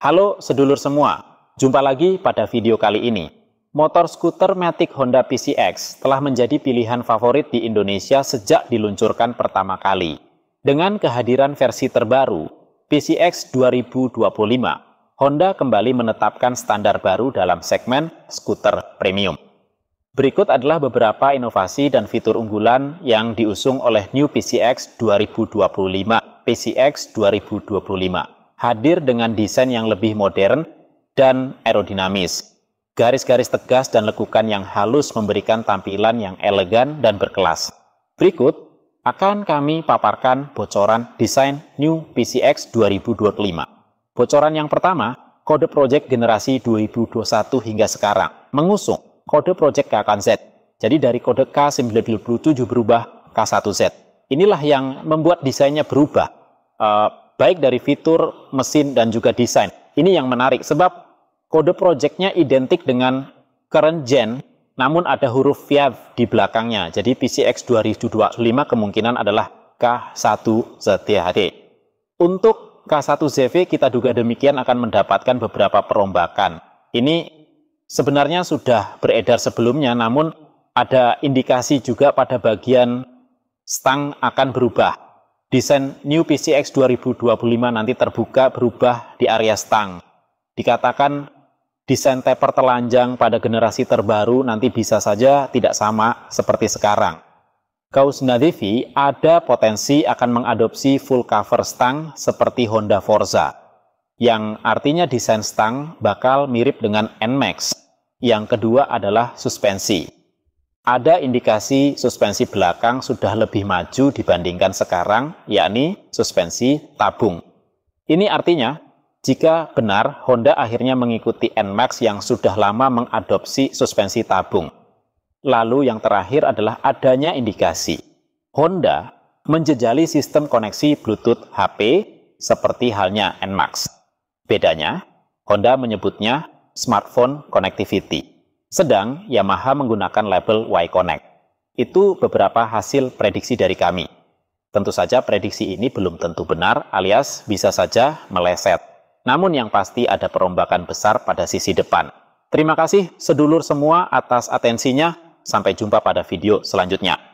Halo sedulur semua, jumpa lagi pada video kali ini. Motor skuter Matic Honda PCX telah menjadi pilihan favorit di Indonesia sejak diluncurkan pertama kali. Dengan kehadiran versi terbaru, PCX 2025, Honda kembali menetapkan standar baru dalam segmen skuter premium. Berikut adalah beberapa inovasi dan fitur unggulan yang diusung oleh New PCX 2025, PCX 2025 hadir dengan desain yang lebih modern dan aerodinamis. Garis-garis tegas dan lekukan yang halus memberikan tampilan yang elegan dan berkelas. Berikut akan kami paparkan bocoran desain New PCX 2025. Bocoran yang pertama, kode project generasi 2021 hingga sekarang mengusung kode project K1Z. Jadi dari kode K97 berubah K1Z. Inilah yang membuat desainnya berubah. Uh, baik dari fitur, mesin, dan juga desain. Ini yang menarik, sebab kode projectnya identik dengan current gen, namun ada huruf VIAV di belakangnya. Jadi PCX 2025 kemungkinan adalah K1ZHD. Untuk K1ZV kita duga demikian akan mendapatkan beberapa perombakan. Ini sebenarnya sudah beredar sebelumnya, namun ada indikasi juga pada bagian stang akan berubah desain New PCX 2025 nanti terbuka berubah di area stang. Dikatakan desain taper telanjang pada generasi terbaru nanti bisa saja tidak sama seperti sekarang. Kaus Nadivi ada potensi akan mengadopsi full cover stang seperti Honda Forza, yang artinya desain stang bakal mirip dengan NMAX. Yang kedua adalah suspensi ada indikasi suspensi belakang sudah lebih maju dibandingkan sekarang, yakni suspensi tabung. Ini artinya, jika benar Honda akhirnya mengikuti NMAX yang sudah lama mengadopsi suspensi tabung. Lalu yang terakhir adalah adanya indikasi Honda menjejali sistem koneksi Bluetooth HP seperti halnya NMAX. Bedanya, Honda menyebutnya smartphone connectivity. Sedang Yamaha menggunakan label Y-Connect. Itu beberapa hasil prediksi dari kami. Tentu saja prediksi ini belum tentu benar alias bisa saja meleset. Namun yang pasti ada perombakan besar pada sisi depan. Terima kasih sedulur semua atas atensinya. Sampai jumpa pada video selanjutnya.